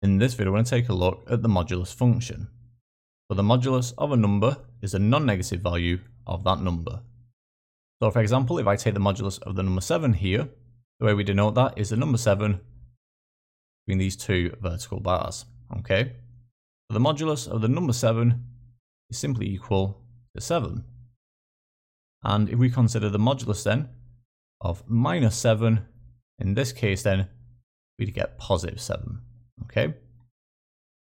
In this video, we're going to take a look at the modulus function. So the modulus of a number is a non-negative value of that number. So for example, if I take the modulus of the number 7 here, the way we denote that is the number 7 between these two vertical bars. Okay, so the modulus of the number 7 is simply equal to 7. And if we consider the modulus then of minus 7, in this case then, we'd get positive 7. Okay.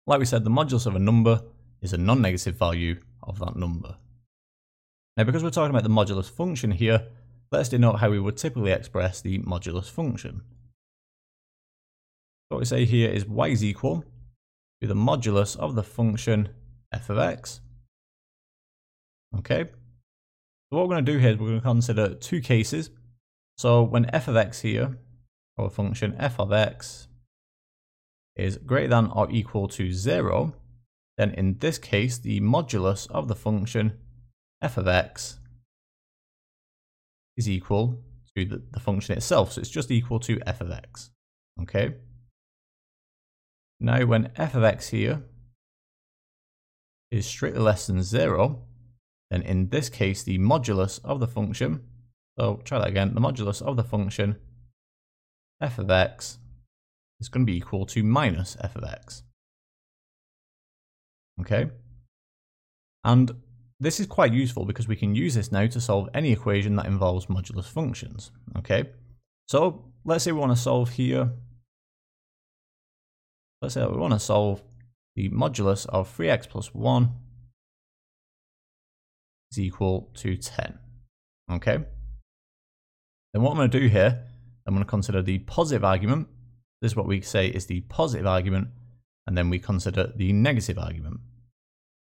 Like we said, the modulus of a number is a non-negative value of that number. Now, because we're talking about the modulus function here, let's denote how we would typically express the modulus function. What we say here is y is equal to the modulus of the function f of x. Okay. So what we're going to do here is we're going to consider two cases. So when f of x here, or function f of x is greater than or equal to 0, then in this case, the modulus of the function f of x is equal to the, the function itself. So it's just equal to f of x. Okay. Now, when f of x here is strictly less than 0, then in this case, the modulus of the function, so try that again, the modulus of the function f of x is going to be equal to minus f of x. Okay? And this is quite useful because we can use this now to solve any equation that involves modulus functions. Okay? So let's say we want to solve here. Let's say we want to solve the modulus of 3x plus 1 is equal to 10. Okay? Then what I'm going to do here, I'm going to consider the positive argument this is what we say is the positive argument, and then we consider the negative argument.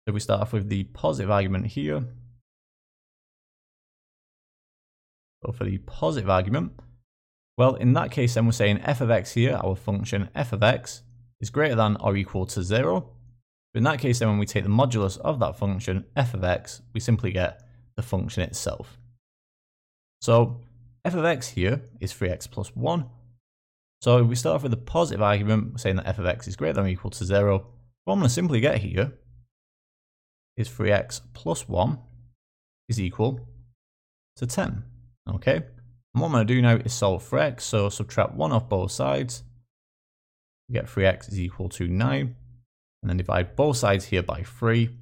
So we start off with the positive argument here. So for the positive argument, well, in that case, then we're saying f of x here, our function f of x, is greater than or equal to 0. But in that case, then when we take the modulus of that function, f of x, we simply get the function itself. So f of x here is 3x plus 1, so we start off with a positive argument, saying that f of x is greater than or equal to 0, what I'm going to simply get here is 3x plus 1 is equal to 10. Okay? And what I'm going to do now is solve for x, so subtract 1 off both sides. We get 3x is equal to 9. And then divide both sides here by 3. And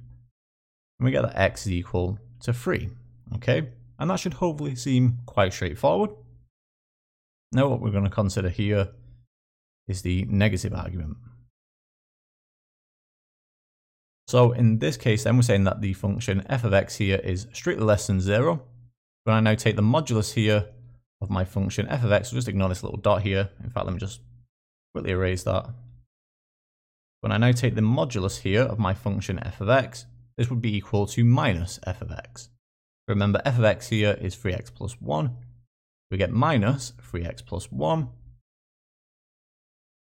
we get that x is equal to 3. Okay? And that should hopefully seem quite straightforward. Now what we're going to consider here is the negative argument. So in this case then we're saying that the function f of x here is strictly less than 0. When I now take the modulus here of my function f of x, we'll just ignore this little dot here. In fact, let me just quickly erase that. When I now take the modulus here of my function f of x, this would be equal to minus f of x. Remember f of x here is 3x plus 1, we get minus 3x plus 1,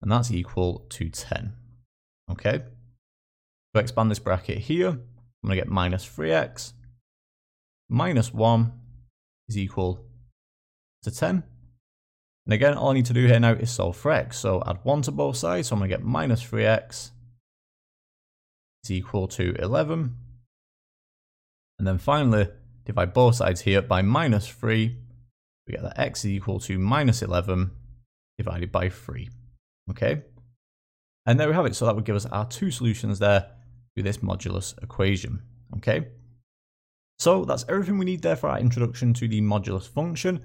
and that's equal to 10. Okay, to expand this bracket here, I'm going to get minus 3x minus 1 is equal to 10. And again, all I need to do here now is solve for x. So add 1 to both sides, so I'm going to get minus 3x is equal to 11. And then finally, divide both sides here by minus 3 we get that x is equal to minus 11 divided by 3. Okay? And there we have it. So that would give us our two solutions there to this modulus equation. Okay? So that's everything we need there for our introduction to the modulus function.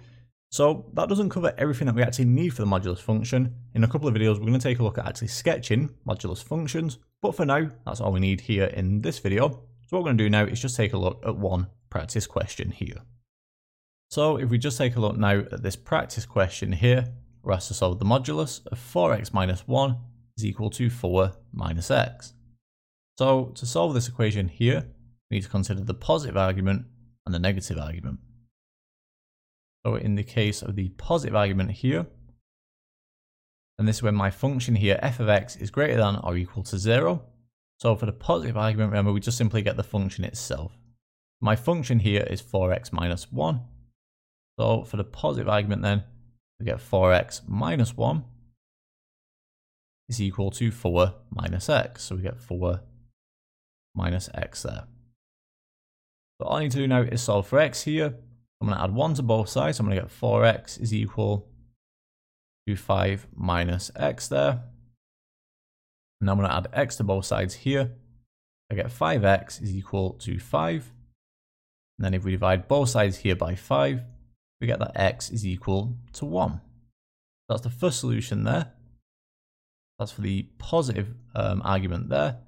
So that doesn't cover everything that we actually need for the modulus function. In a couple of videos, we're going to take a look at actually sketching modulus functions. But for now, that's all we need here in this video. So what we're going to do now is just take a look at one practice question here. So if we just take a look now at this practice question here, we're asked to solve the modulus of 4x minus 1 is equal to 4 minus x. So to solve this equation here, we need to consider the positive argument and the negative argument. So in the case of the positive argument here, and this is when my function here, f of x, is greater than or equal to 0. So for the positive argument, remember, we just simply get the function itself. My function here is 4x minus 1, so for the positive argument then, we get 4x minus 1 is equal to 4 minus x. So we get 4 minus x there. So all I need to do now is solve for x here. I'm going to add 1 to both sides. I'm going to get 4x is equal to 5 minus x there. And I'm going to add x to both sides here. I get 5x is equal to 5. And then if we divide both sides here by 5, we get that x is equal to 1. That's the first solution there. That's for the positive um, argument there.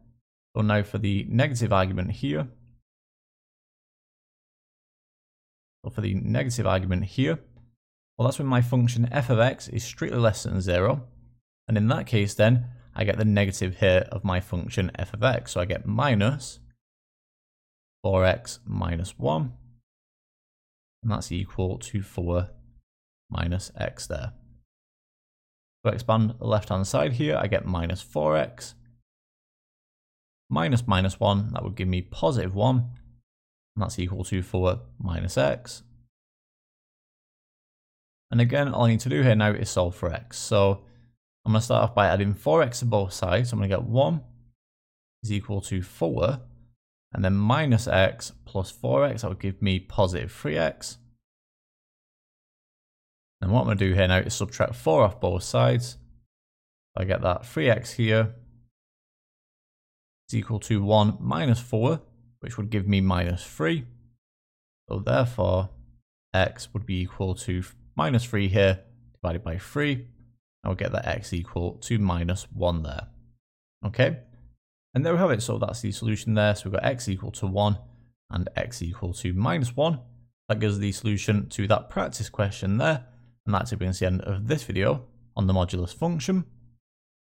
So now for the negative argument here. So for the negative argument here, well that's when my function f of x is strictly less than 0. And in that case then, I get the negative here of my function f of x. So I get minus 4x minus 1. And that's equal to 4 minus x there. If I expand the left-hand side here, I get minus 4x. Minus minus 1, that would give me positive 1. And that's equal to 4 minus x. And again, all I need to do here now is solve for x. So I'm going to start off by adding 4x to both sides. So I'm going to get 1 is equal to 4. And then minus x plus 4x, that would give me positive 3x. And what I'm going to do here now is subtract 4 off both sides. I get that 3x here is equal to 1 minus 4, which would give me minus 3. So therefore, x would be equal to minus 3 here divided by 3. I will get that x equal to minus 1 there. Okay, and there we have it. So that's the solution there. So we've got x equal to 1 and x equal to minus 1. That gives the solution to that practice question there. And that's it brings the end of this video on the modulus function.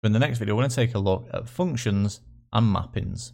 In the next video, we're going to take a look at functions and mappings.